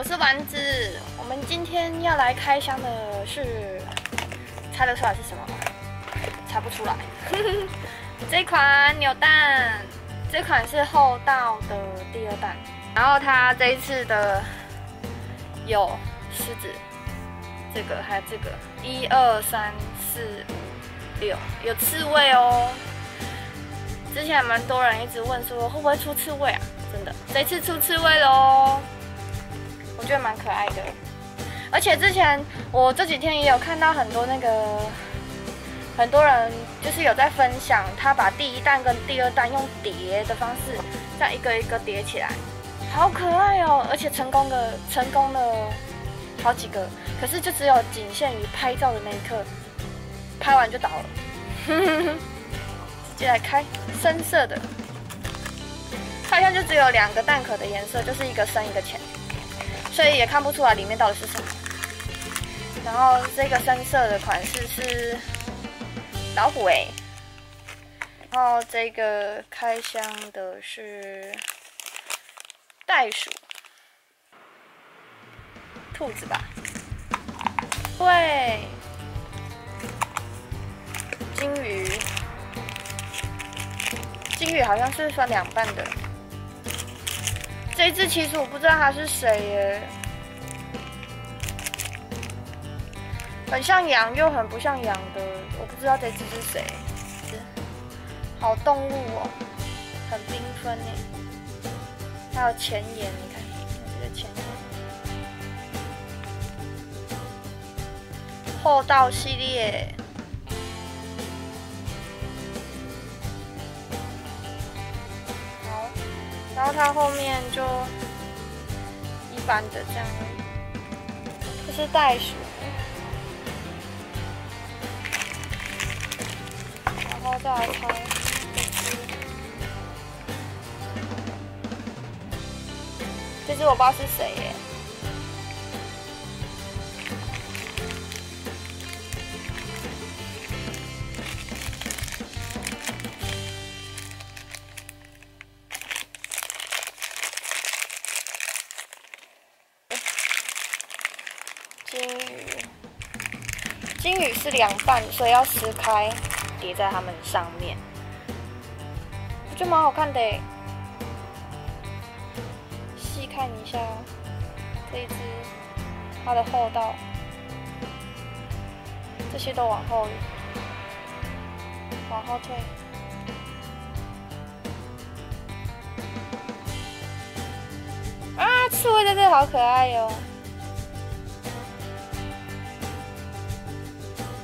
我是丸子，我们今天要来开箱的是，猜得出来是什么吗？猜不出来。这款扭蛋，这款是厚道的第二弹，然后它这一次的有狮子，这个还有这个，一二三四五六，有刺猬哦。之前蛮多人一直问说会不会出刺猬啊？真的，这次出刺猬喽，我觉得蛮可爱的。而且之前我这几天也有看到很多那个很多人就是有在分享，他把第一弹跟第二弹用叠的方式，这样一个一个叠起来，好可爱哦！而且成功的成功了好几个，可是就只有仅限于拍照的那一刻，拍完就倒了。直 接来开深色的。它好像就只有两个蛋壳的颜色，就是一个深一个浅，所以也看不出来里面到底是什么。然后这个深色的款式是老虎哎，然后这个开箱的是袋鼠、兔子吧？对，金鱼，金鱼好像是分两半的。这一只其实我不知道它是谁耶，很像羊又很不像羊的，我不知道这只是谁。好动物哦，很缤纷呢。还有前眼，你看这个前眼，厚道系列。后它后面就一般的这样，这是袋鼠，然后再来拆这只我不知道是谁耶。金鱼是凉拌，所以要撕开叠在它们上面，我觉得蛮好看的。细看一下这一只，它的厚道，这些都往后，往后退。啊，刺猬在这好可爱哟。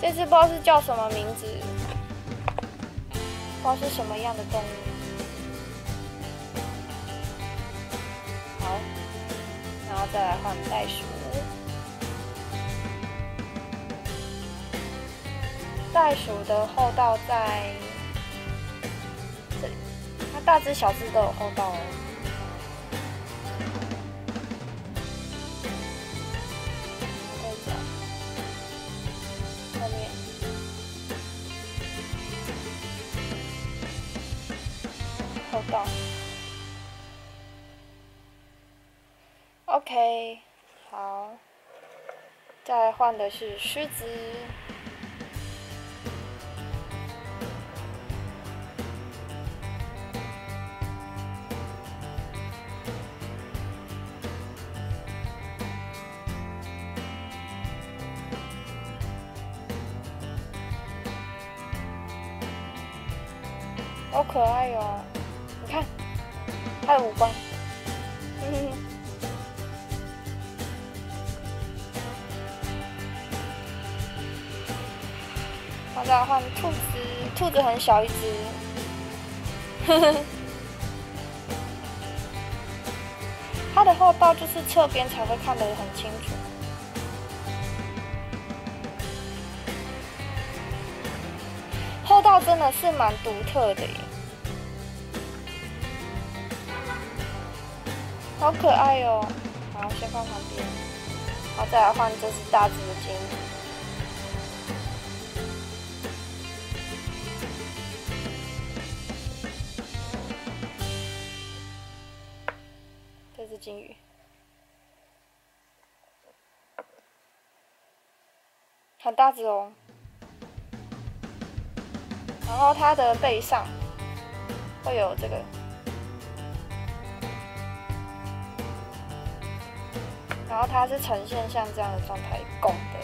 这只不知道是叫什么名字，不知道是什么样的动物。好，然后再来换袋鼠。袋鼠的厚道在这里，它大只小只都有厚道哦。到，OK，好，再换的是狮子，好可爱哟。它的五官。我再换兔子，兔子很小一只。呵 呵它的后道就是侧边才会看得很清楚。后道真的是蛮独特的耶。好可爱哦，好，先放旁边，好，再来换这只大只的金。鱼，这只金鱼。很大只哦，然后它的背上会有这个。然后它是呈现像这样的状态拱的。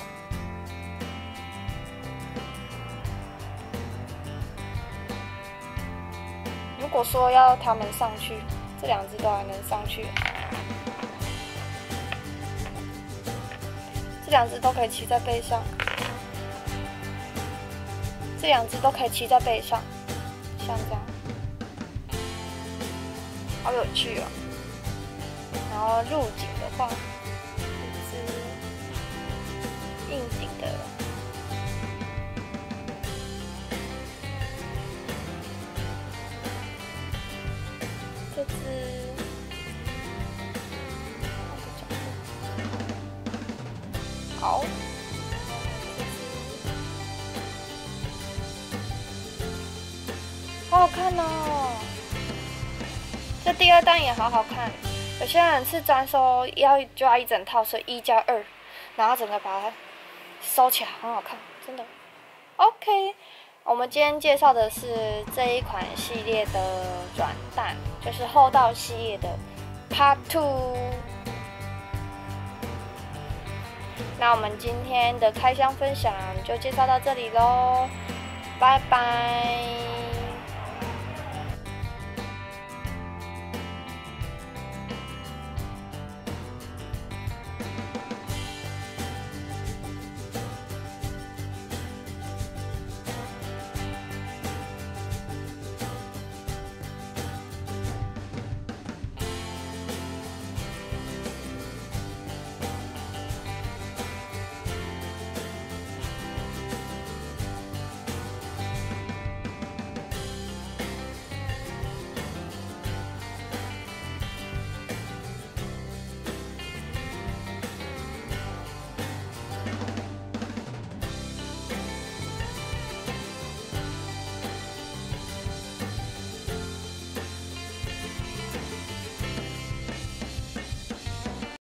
如果说要它们上去，这两只都还能上去，这两只都可以骑在背上。这两只都可以骑在背上，像这样，好有趣哦。然后入景的话，硬顶的，这只好。好好看哦！这第二弹也好好看。有些人是专收要抓一整套，所以一加二，然后整个把它收起来，很好看，真的。OK，我们今天介绍的是这一款系列的转蛋，就是厚道系列的 Part Two。那我们今天的开箱分享就介绍到这里喽，拜拜。